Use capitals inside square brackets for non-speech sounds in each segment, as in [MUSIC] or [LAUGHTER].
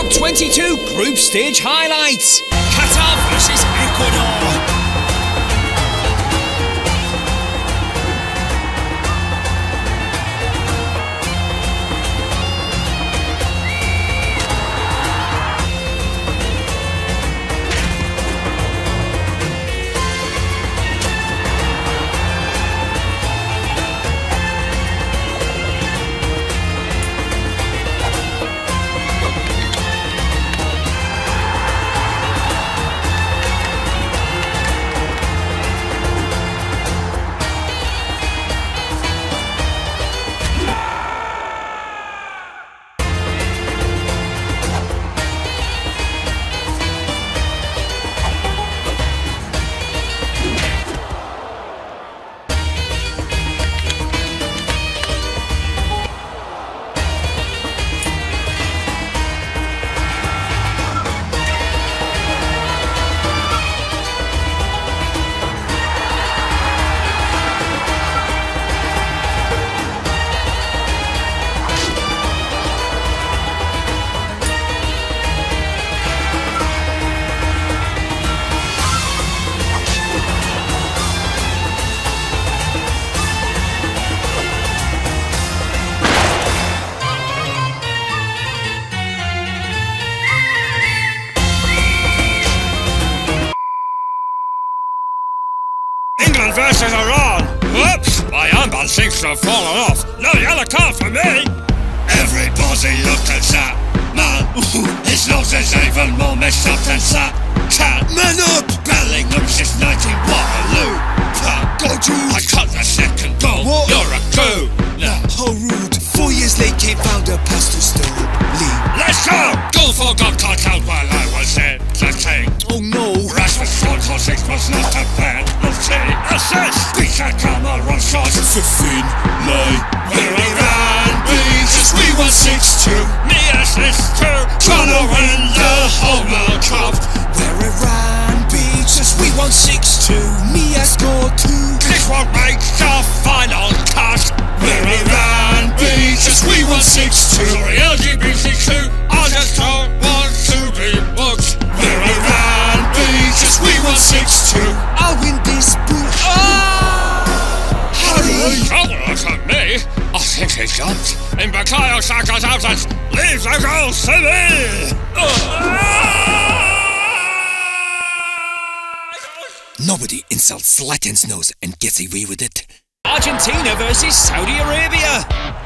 COP22 group stage highlights. Qatar versus Ecuador. Armband seems to have fallen off. No yellow card for me. Everybody look at that man. His nose is even more messed up than that cat. Man up! Bellingham since 19 Waterloo. Go to! I cut the second goal. What? You're a coup. Now, How rude. Four years late came founder Pastor Stone Lee. let's go! Goal for got cut out while I was in the king. Oh no. Rashford shot for six was not a bad We can come on run shots. Fifteen, lay. Where Iran beats us, we won 6-2. Me the we won 6-2. Mia scored two. This one makes the final cut. Where Iran beats we won 6-2. Sorry, LGBTQ, I just don't want to be booked. Where beats we won 6-2. I'll win this boot. Ah! Harry! Trouble look at me. I think he jumped. In Bukayo Saka's absence, leave the goals to me. Nobody insults Latin's nose and gets away with it. Argentina versus Saudi Arabia.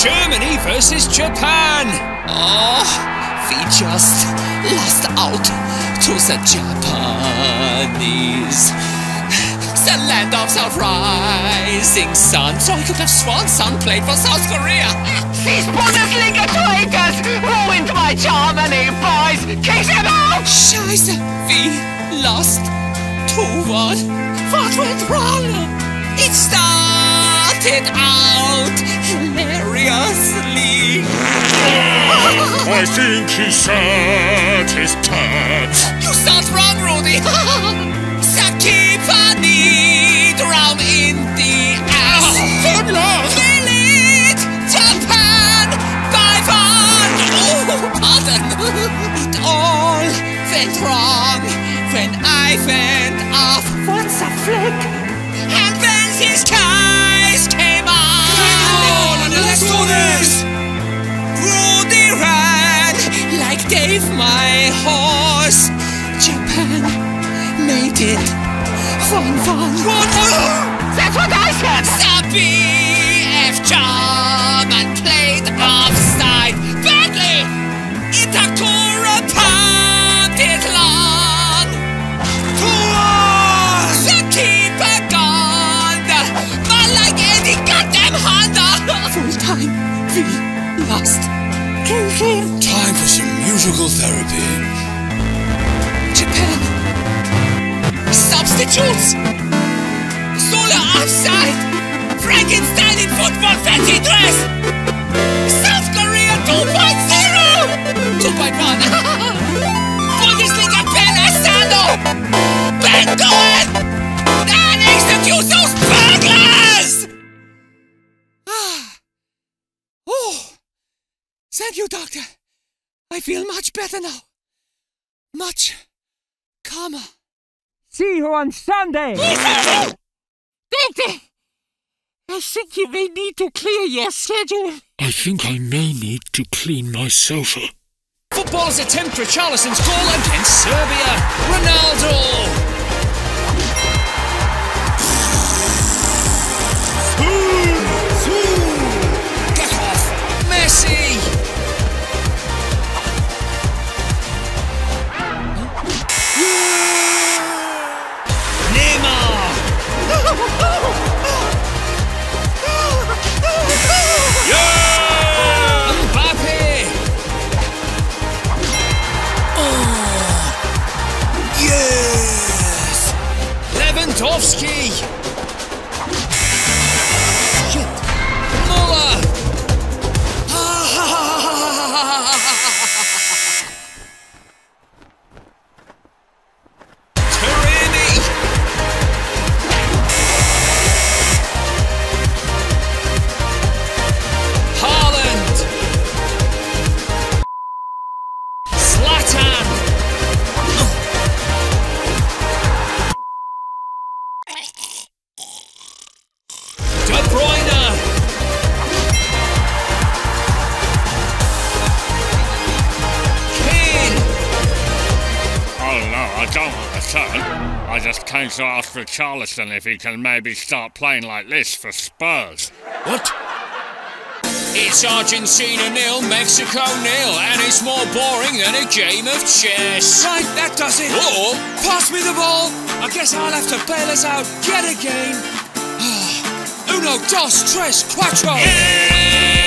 Germany versus Japan. Oh, we just lost out to the Japanese. The land of the rising sun. So I could have sworn Sun played for South Korea. These Bundesliga traitors ruined my Germany, boys! Kick them out! Scheiße, we lost 2-1. What went wrong? It acted out hilariously. [LAUGHS] I think he shot his touch. You start wrong, Rudy. Saki Pani drown in the ass. Good luck. Village, Japan, bye bye. Oh, pardon. It all went wrong when I went off once a flick. And then his car. Dave, my horse. Japan made it fun, fun. That's what I said! Sappy F musical therapy. Japan. Substitutes. Solar offside. Frankenstein in football fancy dress. South Korea 2.0. 2.1. [LAUGHS] Bundesliga Ben Asano. Ben Cohen. And execute those burglars. [SIGHS] oh. Thank you, doctor. I feel much better now. Much calmer. See you on Sunday! Doctor! I think you may need to clear your schedule. I think I may need to clean my sofa. Footballers attempt Richarlison's goal against Serbia. Ronaldo. I just came to ask Richarlison if he can maybe start playing like this for Spurs. What? It's Argentina nil, Mexico nil, and it's more boring than a game of chess. Right, that does it! Oh, Pass me the ball! I guess I'll have to bail us out yet again. [SIGHS] Uno, dos, tres, cuatro! I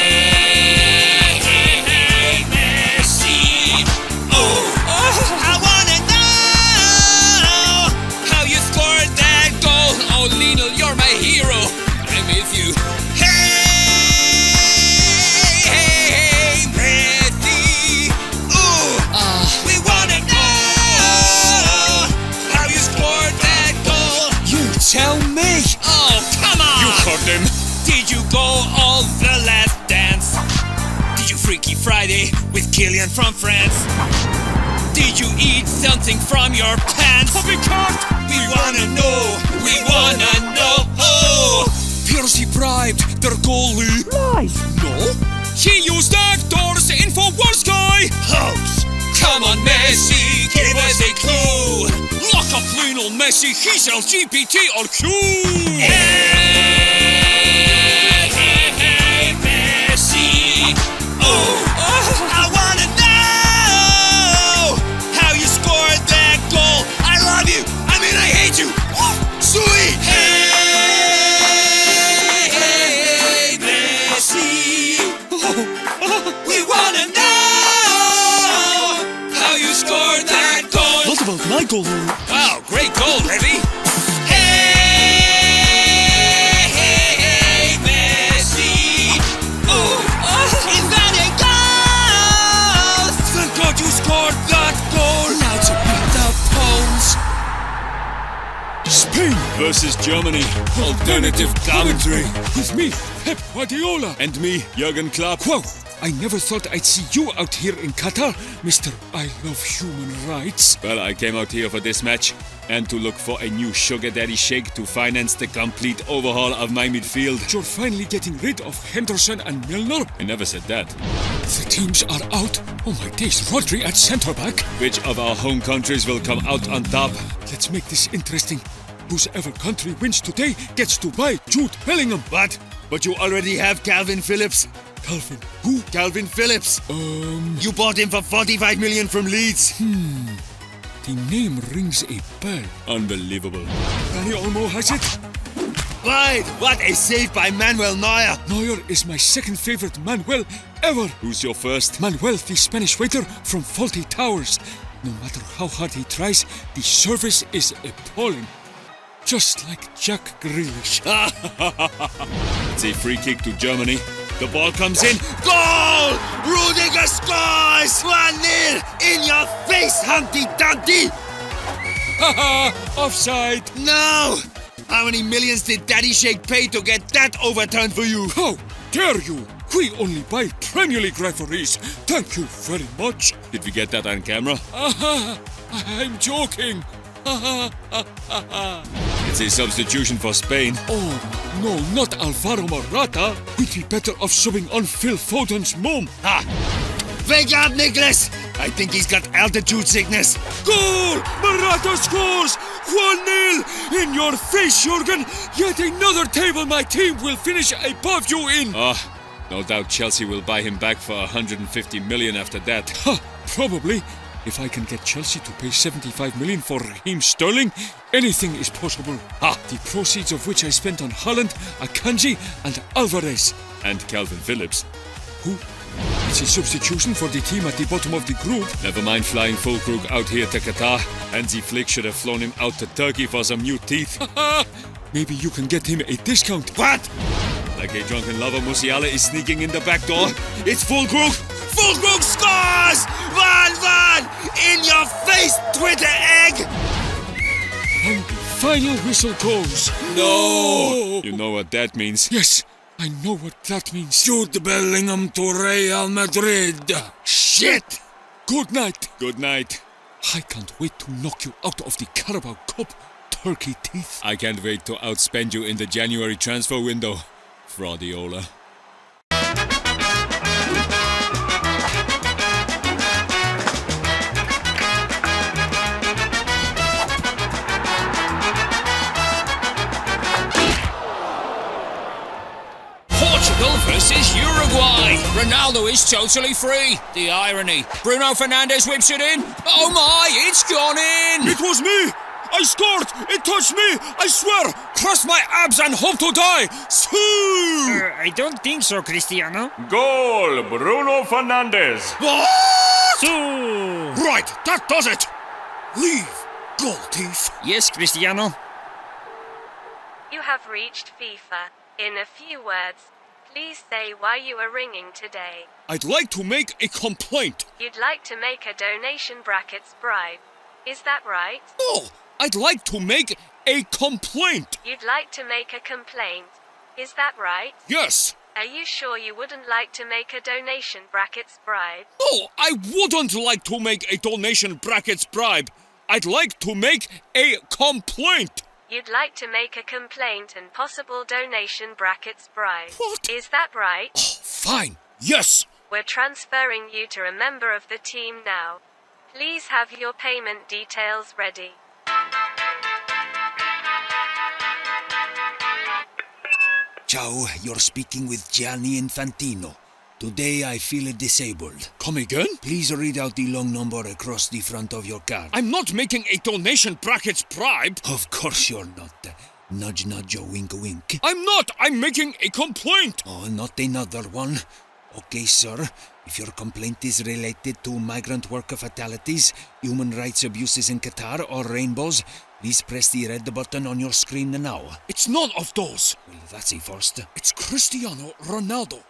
eat from your pants? We can't. We wanna know. We wanna know. Oh, Piercy bribed their goalie. Lies! No? he used actors in for worse guy. Hoax. Come on, Messi, give us a clue. lock up Lionel Messi, he's LGBT or Q. Hey, versus Germany. Alternative commentary. With me, Pep Guardiola. And me, Jurgen Klopp. Whoa! I never thought I'd see you out here in Qatar, Mr. I Love Human Rights. Well, I came out here for this match and to look for a new sugar daddy sheikh to finance the complete overhaul of my midfield. You're finally getting rid of Henderson and Milner. I never said that. The teams are out. Oh my days, Rodri at centre back. Which of our home countries will come out on top? Let's make this interesting. Whosever country wins today gets to buy Jude Bellingham. What? But you already have Kalvin Phillips. Kalvin, who? Kalvin Phillips. Um, You bought him for 45 million from Leeds. Hmm. The name rings a bell. Unbelievable. Dani Olmo has it. Right, what a save by Manuel Neuer. Neuer is my second favorite Manuel ever. Who's your first? Manuel, the Spanish waiter from Fawlty Towers. No matter how hard he tries, the service is appalling. Just like Jack Grealish. [LAUGHS] It's a free kick to Germany. The ball comes in. Goal! Rudiger scores! 1 0 in your face, Humpty Dumpty! Offside. No! How many millions did Daddy Shake pay to get that overturned for you? How dare you? We only buy Premier League referees. Thank you very much. Did we get that on camera? [LAUGHS] I'm joking. [LAUGHS] It's a substitution for Spain. Oh, no, not Alvaro Morata. We'd be better off subbing on Phil Foden's mom. Ha! Wake up, Nicholas! I think he's got altitude sickness. Goal! Morata scores! 1-0! In your face, Jurgen! Yet another table my team will finish above you in! Ah, no doubt Chelsea will buy him back for 150 million after that. Ha! Probably. If I can get Chelsea to pay 75 million for Raheem Sterling, anything is possible. Ha! The proceeds of which I spent on Haaland, Akanji, and Alvarez. And Kalvin Phillips. Who? It's a substitution for the team at the bottom of the group. Never mind flying Füllkrug out here to Qatar. Hansi Flick should have flown him out to Turkey for some new teeth. Maybe you can get him a discount. What? like a drunken lover, Musiala is sneaking in the back door. It's Füllkrug! Füllkrug scores! 1 1! In your face, Twitter egg! And the final whistle goes. No! You know what that means. Yes, I know what that means. Shoot Bellingham to Real Madrid. Shit! Good night. Good night. I can't wait to knock you out of the Carabao Cup, turkey teeth. I can't wait to outspend you in the January transfer window. Fraudiola. Portugal is Uruguay. Ronaldo is totally free. The irony. Bruno Fernandes whips it in. Oh my, it's gone in. It was me! I scored! It touched me! I swear! Cross my abs and hope to die! Sue! Uh, I don't think so, Cristiano. Goal, Bruno Fernandes. So. Right, that does it! Leave, goal thief! Yes, Cristiano. You have reached FIFA. In a few words, please say why you are ringing today. I'd like to make a complaint. You'd like to make a donation brackets bribe. Is that right? No, I'd like to make a complaint. You'd like to make a complaint. Is that right? Yes. Are you sure you wouldn't like to make a donation brackets bribe? No, I wouldn't like to make a donation brackets bribe. I'd like to make a complaint. You'd like to make a complaint and possible donation brackets bribe. What? Is that right? Oh, fine. Yes. We're transferring you to a member of the team now. Please have your payment details ready. Ciao, you're speaking with Gianni Infantino. Today I feel disabled. Come again? Please read out the long number across the front of your card. I'm not making a donation brackets bribe. Of course you're not. Nudge, nudge, wink, wink. I'm not. I'm making a complaint. Oh, not another one. Okay, sir. If your complaint is related to migrant worker fatalities, human rights abuses in Qatar, or rainbows, please press the red button on your screen now. It's none of those. Well, that's a first. It's Cristiano Ronaldo.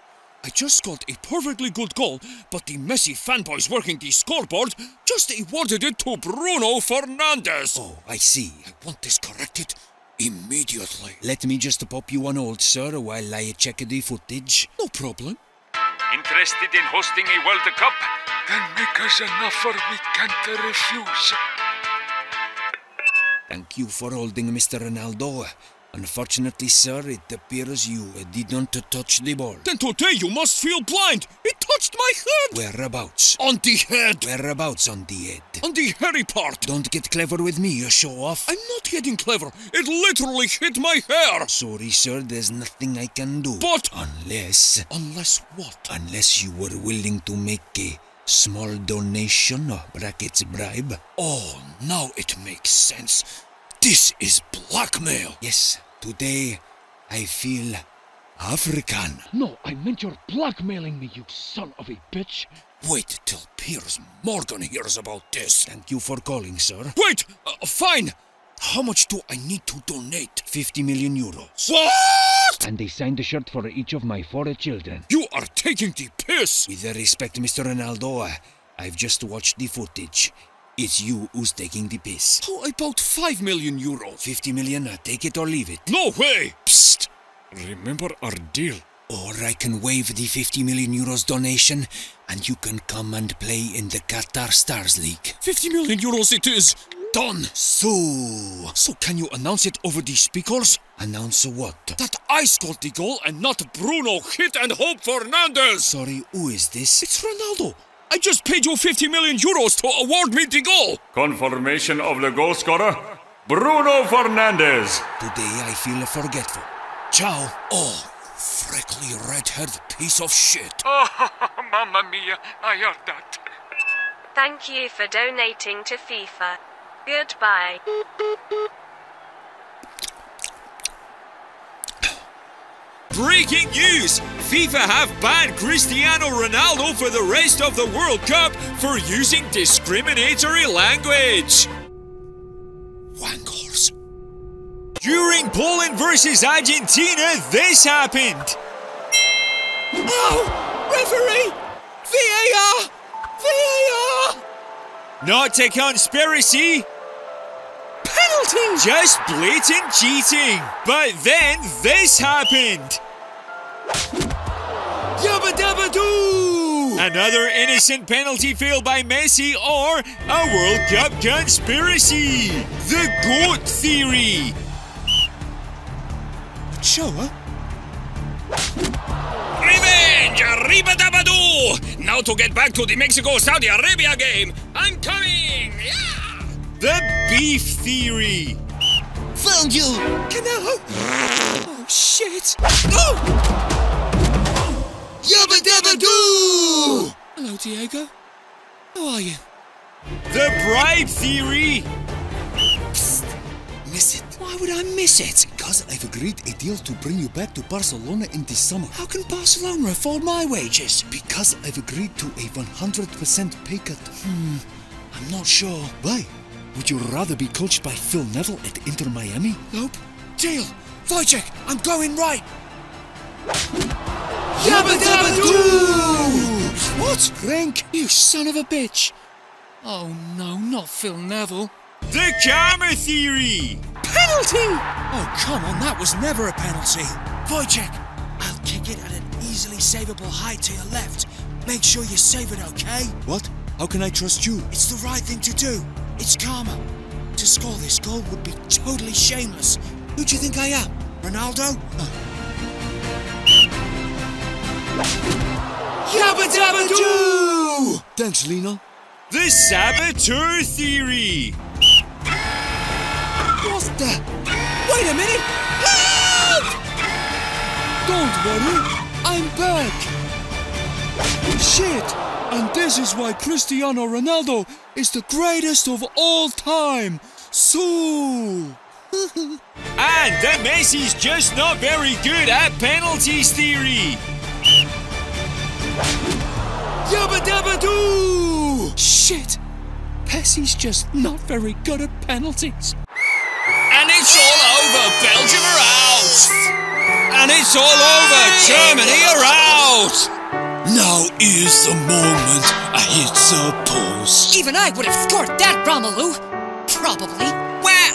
I just scored a perfectly good goal, but the Messi fanboys working the scoreboard just awarded it to Bruno Fernandes. Oh, I see. I want this corrected immediately. Let me just pop you on hold, sir, while I check the footage. No problem. Interested in hosting a World Cup, then make us an offer we can't refuse. Thank you for holding Mr. Ronaldo. Unfortunately, sir, it appears you did not touch the ball. Then today you must feel blind. It touched my head. Whereabouts? On the head. Whereabouts on the head? On the hairy part. Don't get clever with me, you show off. I'm not getting clever. It literally hit my hair. Sorry, sir, there's nothing I can do. But. Unless. Unless what? Unless you were willing to make a small donation or brackets bribe. Oh, now it makes sense. This is blackmail. Yes, today I feel African. No, I meant you're blackmailing me, you son of a bitch. Wait till Piers Morgan hears about this. Thank you for calling, sir. Wait! Uh, fine! How much do I need to donate? 50 million euros. What? And they signed a shirt for each of my four children. You are taking the piss! With respect, Mr. Ronaldo, I've just watched the footage. It's you who's taking the piss. Oh, How about 5 million euros? 50 million, uh, take it or leave it. No way! Psst! Remember our deal. Or I can waive the 50 million euros donation and you can come and play in the Qatar Stars League. 50 million euros it is! Done! So. So can you announce it over the speakers? Announce what? That I scored the goal and not Bruno hit and Hope Fernandes! Sorry, who is this? It's Ronaldo! I just paid you 50 million euros to award me the goal! Confirmation of the goal scorer, Bruno Fernandes. Today I feel forgetful. Ciao. Oh, freckly red-haired piece of shit. Oh, [LAUGHS] mamma mia, I heard that. Thank you for donating to FIFA. Goodbye. Breaking news! FIFA have banned Cristiano Ronaldo for the rest of the World Cup for using discriminatory language. Wankers. During Poland versus Argentina, this happened. Oh! Referee! VAR! VAR! Not a conspiracy. Penalty! Just blatant cheating. But then this happened. Yabba dabba doo! Another innocent penalty fail by Messi or a World Cup conspiracy. The GOAT theory. Shower? Revenge! Arriba dabba doo! Now to get back to the Mexico Saudi Arabia game. I'm coming! Yeah! The beef theory. Found you! Can Canelo! Oh shit! Oh! Yabba dabba doo! Hello, Diego. How are you? The bribe theory. Miss it. Why would I miss it? Because I've agreed a deal to bring you back to Barcelona in the summer. How can Barcelona afford my wages? Because I've agreed to a 100% pay cut. Hmm, I'm not sure. Why? Would you rather be coached by Phil Neville at Inter Miami? Nope. Deal. Wojciech, I'm going right. Yabba dabba doo! What? Frank! You son of a bitch. Oh no, not Phil Neville. The karma theory. Penalty! Oh, come on, that was never a penalty. Wojciech, I'll kick it at an easily savable height to your left. Make sure you save it, okay? What? How can I trust you? It's the right thing to do. It's karma. To score this goal would be totally shameless. Who do you think I am? Ronaldo? Yabba dabba doo! Thanks, Lino. The saboteur theory. What the? Wait a minute! Help! Don't worry, I'm back. Shit! And this is why Cristiano Ronaldo is the greatest of all time. So. [LAUGHS] And the Messi's just not very good at penalties theory. Yabba dabba doo! Shit! Pessie's just not very good at penalties. And it's all over. Belgium are out. And it's all over. Germany are out. Now is the moment, I suppose. Even I would have scored that, Romelu. Probably. We're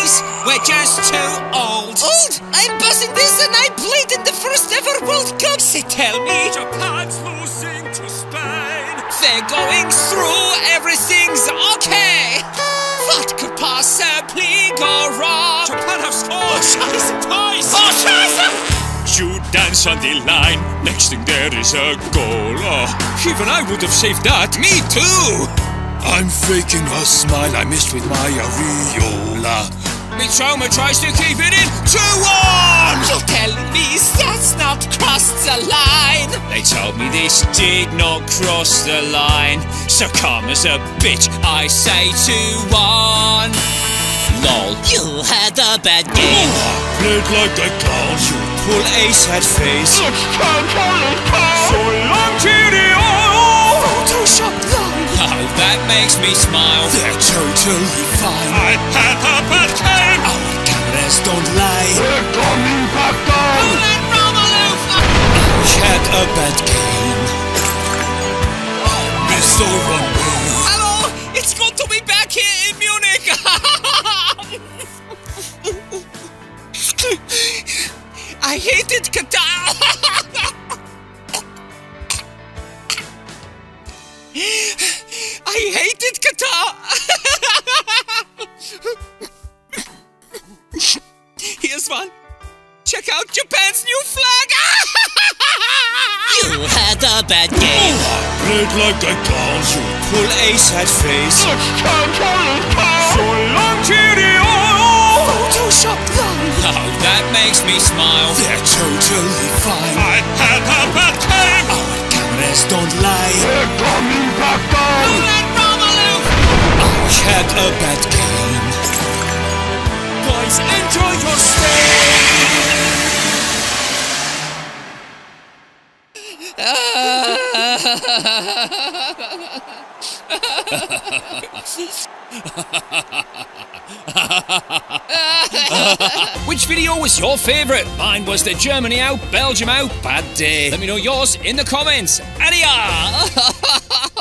OAPs. We're just too old. Old? I'm buzzing this and I played in the first ever World Cup. Say, tell me. Japan's losing to Spain. They're going through, everything's okay. What could possibly go wrong? Japan have scored. Oh, Scheiße. Twice. Oh, Scheiße! You dance on the line. Next thing there is a goal. Oh, even I would have saved that. Me too! I'm faking a smile I missed with my areola. Mitoma tries to keep it in 2-1! You're telling me that's not crossed the line? They told me this did not cross the line. So calm as a bitch, I say 2-1. Lol, you had a bad game. Played like a clown. You pull ace at face. It's totally cold. So long, cheerio! Photoshop line. Oh, that makes me smile. They're totally fine. I had a bad game. Don't lie. At face. [LAUGHS] Which video was your favourite? Mine was the Germany out, Belgium out, bad day. Let me know yours in the comments. Adia! [LAUGHS]